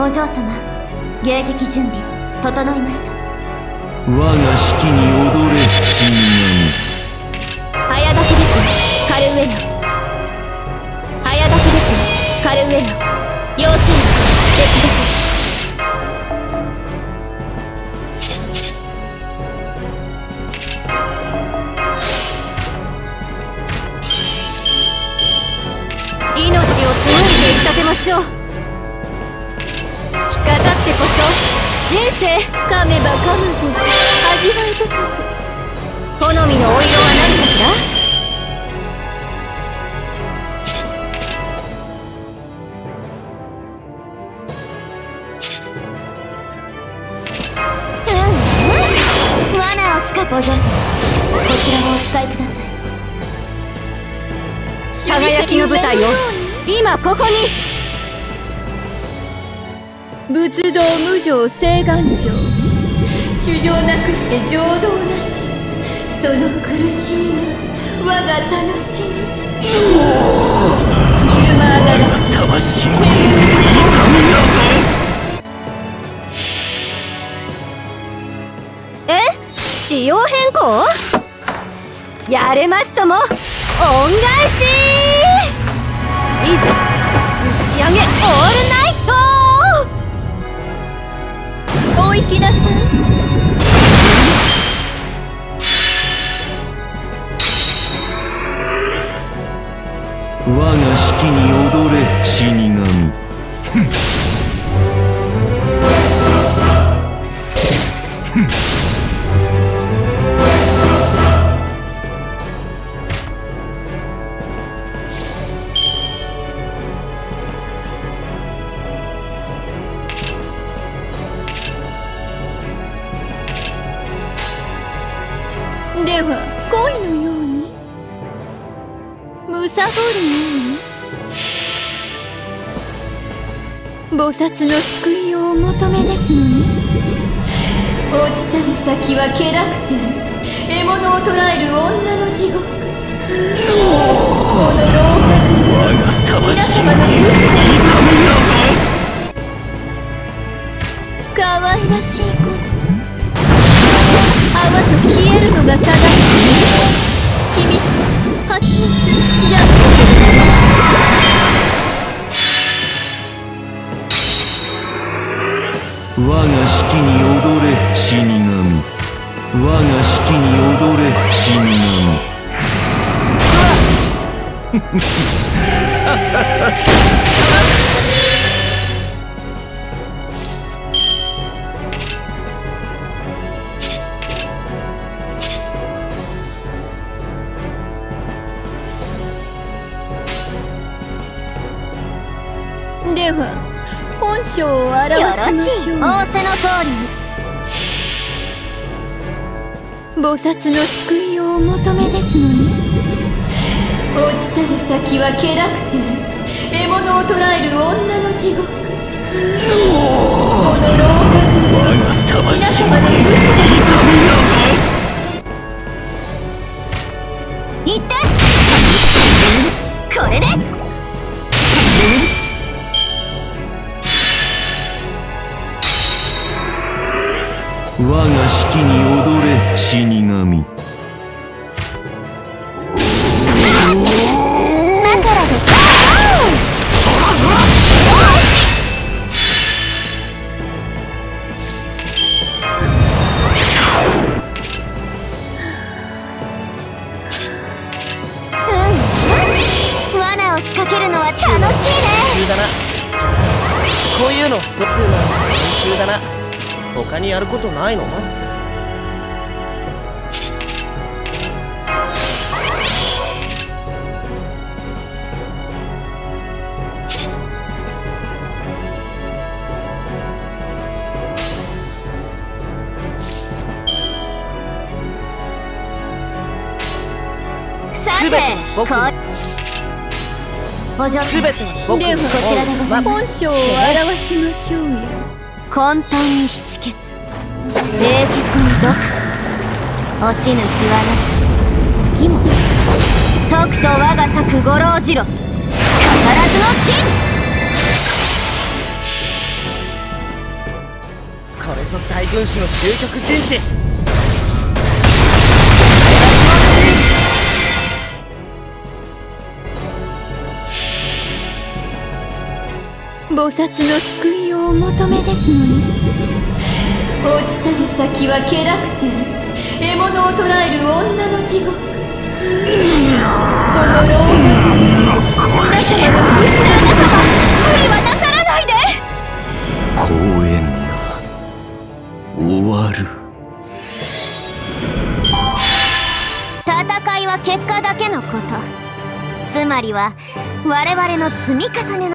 お嬢様迎撃準備整いました。我が式に踊れ死神早炊きです。カルウェナ早炊きですカルウェナ要注意別です命を紡いで仕立てましょうこそ人生噛めば噛むほど味わい深く好みのお色は何かしら？うんうん。罠を仕掛けお嬢様こちらをお使いください。輝きの舞台を今ここに仏道無常誓願上主情なくして情動なし。その苦しみが我が楽しみユーマーガラク魂を痛みなえ？仕様変更？やれましとも恩返し！いざ打ち上げオールナイト行きなさい我が式に踊れ死神。むさぼるように。菩薩の救いをお求めですのに。落ちたる先は気楽天獲物を捕らえる女の地獄。この老我が魂を痛みな可愛らしいこと泡と消えるのが定め。秘密我が式に踊れ死神。我が式に踊れ死神 では本性をよ表ろしまししょう。い。仰せの通り。に菩薩の救いをお求めですのに。落ちたる先は獲物を捕らえる女の地獄。この老我が魂を痛みな行ってこれで我が式に踊れ死神。だからでうん。罠を仕掛けるのは楽しいね。だな。こういうの普通の練習だな他にやることないの？さて全てこちらでございます。本性を表しましょうよ混沌に七血冷血に毒。落ちぬ日はなく月もなしとくと我が咲く五郎次郎必ずの陣これぞ大軍師の究極陣地。菩薩の救いをお求めですのに。落ちたり先は家楽天獲物を捕らえる女の地獄。この老化皆様の無事な皆様無理はなさらないで。公演が終わる。戦いは結果だけのこと。つまりは我々の積み重ねの